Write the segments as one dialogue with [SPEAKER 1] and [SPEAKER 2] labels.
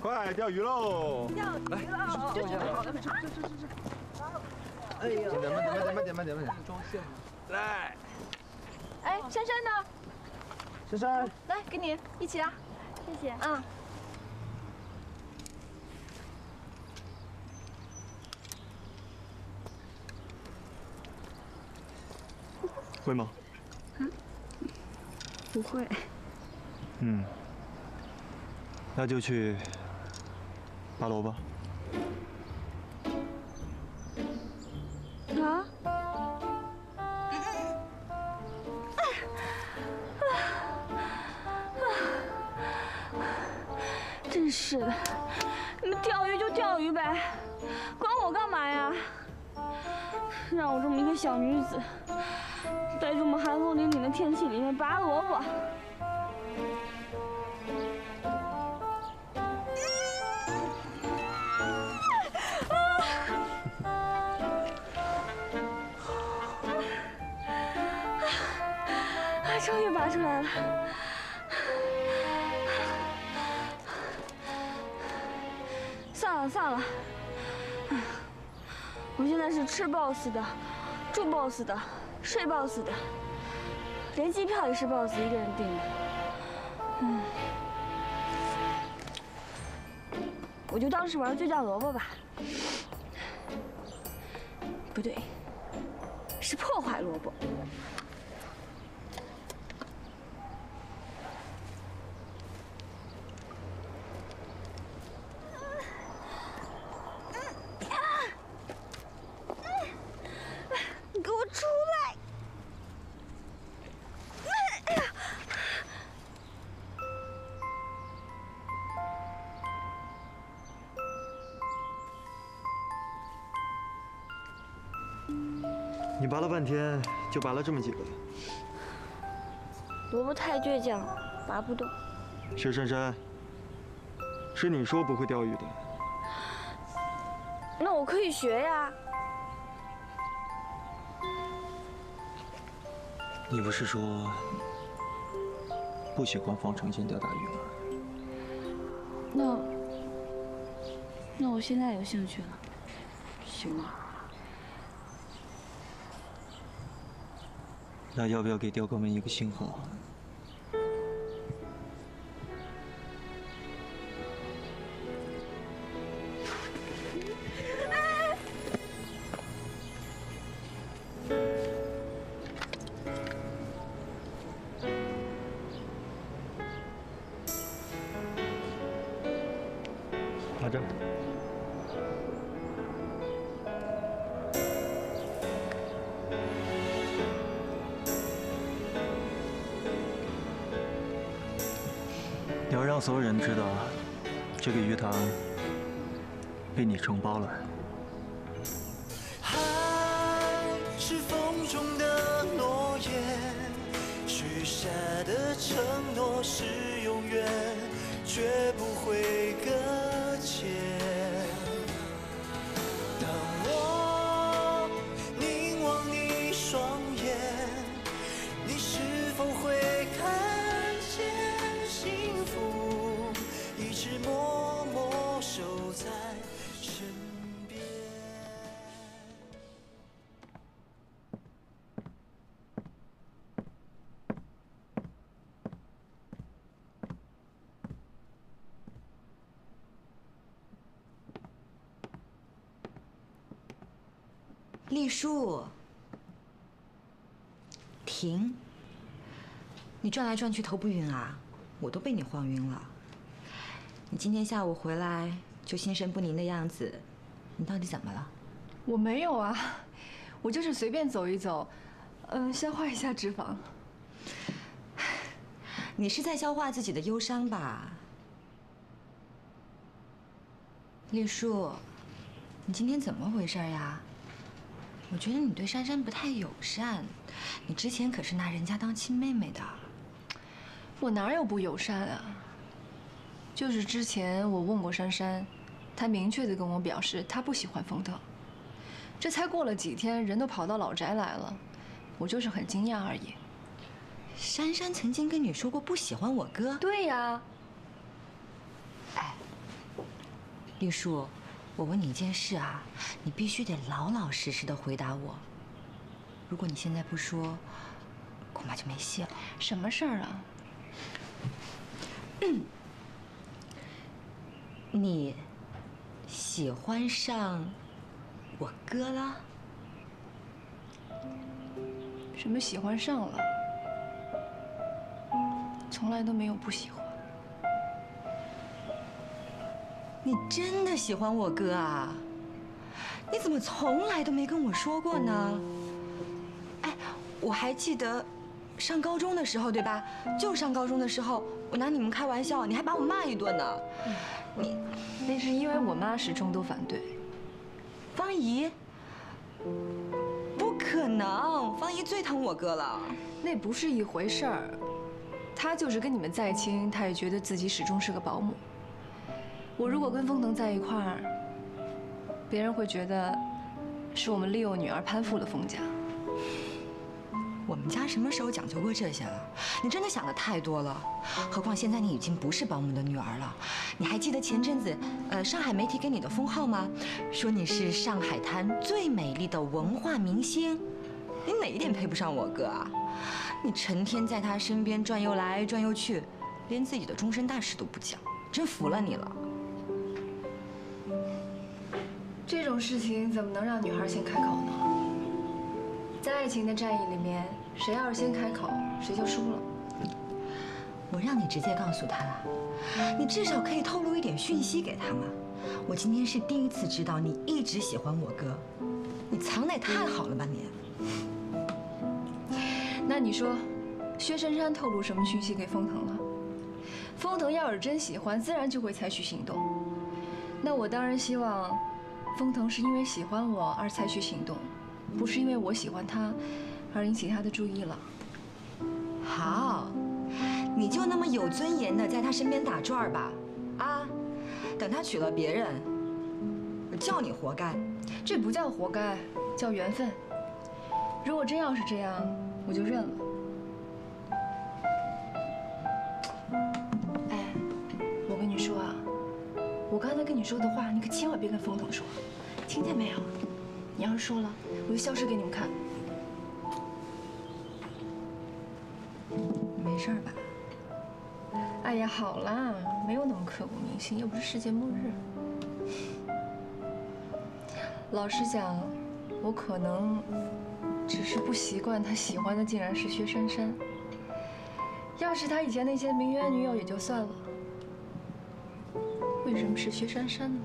[SPEAKER 1] 快钓鱼喽！
[SPEAKER 2] 钓鱼喽！
[SPEAKER 1] 坐下。哎呀，点慢点慢点慢点慢点慢点。
[SPEAKER 2] 来。哎，珊珊呢？
[SPEAKER 1] 珊珊，
[SPEAKER 2] 来，给你一起啊！
[SPEAKER 3] 谢谢。
[SPEAKER 2] 嗯。
[SPEAKER 1] 会吗？
[SPEAKER 3] 嗯，不会。
[SPEAKER 1] 嗯，那就去拔萝卜。
[SPEAKER 3] 啊？真是的，你们钓鱼就钓鱼呗，管我干嘛呀？让我这么一个小女子，在这么寒风凛凛的天气里面拔萝卜。终于拔出来了！算了算了，我现在是吃 boss 的，住 boss 的，睡 boss 的，连机票也是 boss 一个人订的。嗯，我就当是玩追加萝卜吧。不对，是破坏萝卜。
[SPEAKER 1] 拔了半天，就拔了这么几个。
[SPEAKER 3] 萝卜太倔强，拔不动。
[SPEAKER 1] 薛珊珊，是你说不会钓鱼的。
[SPEAKER 3] 那我可以学呀。
[SPEAKER 1] 你不是说不喜欢放长线钓大鱼吗？
[SPEAKER 3] 那那我现在有兴趣了，行吗？
[SPEAKER 1] 那要不要给钓哥们一个信号？拿着。你要让所有人知道，这个鱼塘被你承包了。
[SPEAKER 4] 海是风中的诺言，许下的承诺是永远，绝不
[SPEAKER 5] 丽叔，停！你转来转去头不晕啊？我都被你晃晕了。你今天下午回来就心神不宁的样子，你到底怎么了？
[SPEAKER 6] 我没有啊，我就是随便走一走，嗯，消化一下脂肪。
[SPEAKER 5] 你是在消化自己的忧伤吧？丽树，你今天怎么回事呀？我觉得你对珊珊不太友善，你之前可是拿人家当亲妹妹的。
[SPEAKER 6] 我哪有不友善啊？就是之前我问过珊珊，她明确的跟我表示她不喜欢冯特。这才过了几天，人都跑到老宅来了，我就是很惊讶而已。
[SPEAKER 5] 珊珊曾经跟你说过不喜欢我哥？
[SPEAKER 6] 对呀。
[SPEAKER 5] 哎丽树，我问你一件事啊，你必须得老老实实的回答我。如果你现在不说，恐怕就没戏了。
[SPEAKER 6] 什么事儿啊？
[SPEAKER 5] 你喜欢上我哥了？
[SPEAKER 6] 什么喜欢上了？从来都没有不喜欢。
[SPEAKER 5] 你真的喜欢我哥啊？你怎么从来都没跟我说过呢？哎，我还记得上高中的时候，对吧？就上高中的时候，我拿你们开玩笑，你还把我骂一顿呢。你
[SPEAKER 6] 那是因为我妈始终都反对。
[SPEAKER 5] 方怡，不可能，方怡最疼我哥了。
[SPEAKER 6] 那不是一回事儿。他就是跟你们再亲，他也觉得自己始终是个保姆。我如果跟风腾在一块儿，别人会觉得是我们利用女儿攀附了封家。
[SPEAKER 5] 我们家什么时候讲究过这些了？你真的想的太多了。何况现在你已经不是保姆的女儿了。你还记得前阵子，呃，上海媒体给你的封号吗？说你是上海滩最美丽的文化明星。你哪一点配不上我哥啊？你成天在他身边转悠来转悠去，连自己的终身大事都不讲，真服了你了。
[SPEAKER 6] 这种事情怎么能让女孩先开口呢？在爱情的战役里面，谁要是先开口，谁就输了。
[SPEAKER 5] 我让你直接告诉他了，你至少可以透露一点讯息给他嘛。我今天是第一次知道你一直喜欢我哥，你藏得也太好了吧你。
[SPEAKER 6] 那你说，薛杉杉透露什么讯息给封腾了？封腾要是真喜欢，自然就会采取行动。那我当然希望。风腾是因为喜欢我而采取行动，不是因为我喜欢他而引起他的注意了。
[SPEAKER 5] 好，你就那么有尊严的在他身边打转吧，啊，等他娶了别人，叫你活该。
[SPEAKER 6] 这不叫活该，叫缘分。如果真要是这样，我就认了。说的话，你可千万别跟风腾说，听见没有？你要是说了，我就消失给你们看。
[SPEAKER 5] 没事吧？
[SPEAKER 6] 哎呀，好啦，没有那么刻骨铭心，又不是世界末日。老实讲，我可能只是不习惯他喜欢的竟然是薛杉杉。要是他以前那些名媛女友也就算了。为什么是薛杉杉呢？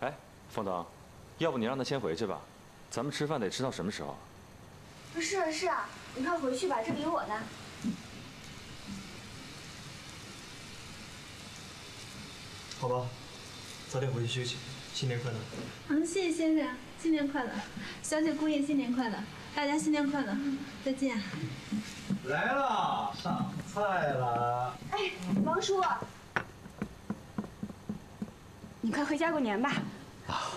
[SPEAKER 7] 哎，风腾，要不你让他先回去吧，咱们吃饭得吃到什么时候？
[SPEAKER 3] 是啊是啊，你快回去吧，这给我呢。
[SPEAKER 1] 好吧，早点回去休息。新年快乐！
[SPEAKER 2] 嗯，谢谢先生，新年快乐！小姐姑爷新年快乐！大家新年快乐！再见。
[SPEAKER 8] 来了，上菜了。
[SPEAKER 3] 哎，王叔，你快回家过年吧。
[SPEAKER 9] 啊，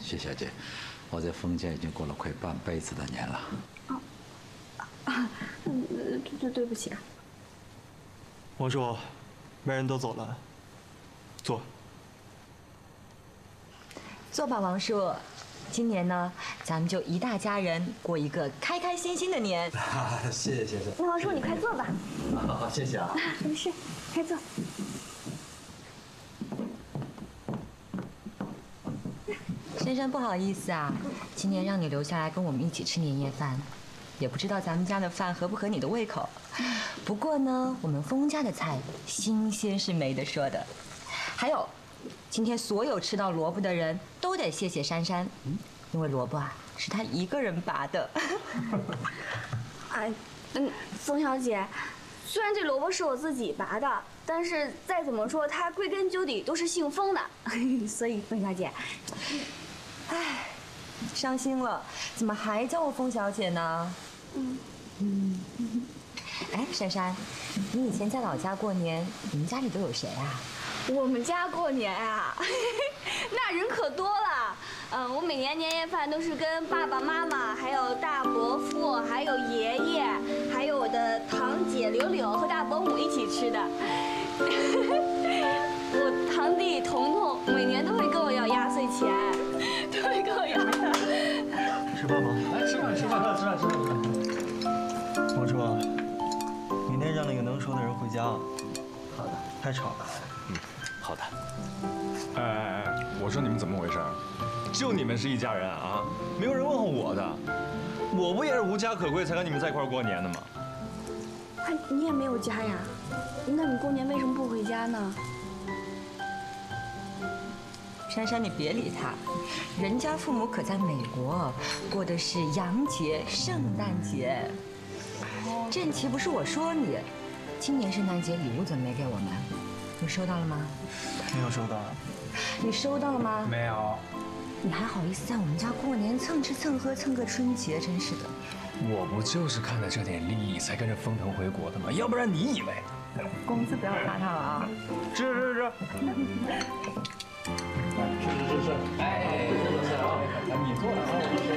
[SPEAKER 9] 谢小姐，我在封家已经过了快半辈子的年了。哦，
[SPEAKER 3] 啊，对对对不起啊。
[SPEAKER 1] 王叔，外人都走了。坐，
[SPEAKER 5] 坐吧，王叔。今年呢，咱们就一大家人过一个开开心心的年。
[SPEAKER 9] 谢 谢谢谢。
[SPEAKER 3] 那王叔，你快坐吧。
[SPEAKER 9] 好，谢谢啊。
[SPEAKER 3] 没事，快坐。
[SPEAKER 5] 珊珊，不好意思啊，今年让你留下来跟我们一起吃年夜饭，也不知道咱们家的饭合不合你的胃口。不过呢，我们封家的菜新鲜是没得说的。还有，今天所有吃到萝卜的人都得谢谢珊珊，因为萝卜啊是她一个人拔的。
[SPEAKER 3] 哎，嗯，宋小姐，虽然这萝卜是我自己拔的，但是再怎么说，它归根究底都是姓封的，所以宋小姐，
[SPEAKER 5] 哎，伤心了，怎么还叫我封小姐呢？嗯嗯，哎，珊珊，你以前在老家过年，你们家里都有谁啊？
[SPEAKER 3] 我们家过年啊，那人可多了。嗯，我每年年夜饭都是跟爸爸妈妈、还有大伯父、还有爷爷，还有我的堂姐柳柳和大伯母一起吃的。我堂弟彤彤每年都会跟我要压岁钱，都会跟我要的。
[SPEAKER 1] 吃饭吗？
[SPEAKER 8] 来吃饭吃饭吃饭吃饭吃饭。
[SPEAKER 1] 王叔，明天让那个能说的人回家。
[SPEAKER 8] 好的。
[SPEAKER 1] 太吵了。
[SPEAKER 7] 嗯，好的。
[SPEAKER 10] 哎哎哎，我说你们怎么回事？就你们是一家人啊？没有人问候我的，我不也是无家可归才跟你们在一块过年的吗？
[SPEAKER 3] 啊，你也没有家呀？那你过年为什么不回家呢？
[SPEAKER 5] 珊珊，你别理他，人家父母可在美国，过的是洋节、圣诞节。振奇不是我说你？今年圣诞节礼物怎么没给我们？你收到了吗？
[SPEAKER 1] 没有收到。
[SPEAKER 5] 你收到了吗？
[SPEAKER 8] 没有。
[SPEAKER 5] 你还好意思在我们家过年蹭吃蹭喝蹭个春节，真是的。
[SPEAKER 10] 我不就是看了这点利益才跟着封腾回国的吗？要不然你以为？
[SPEAKER 5] 工资不要查他了啊！
[SPEAKER 10] 吃吃吃。
[SPEAKER 8] 吃吃吃吃。哎。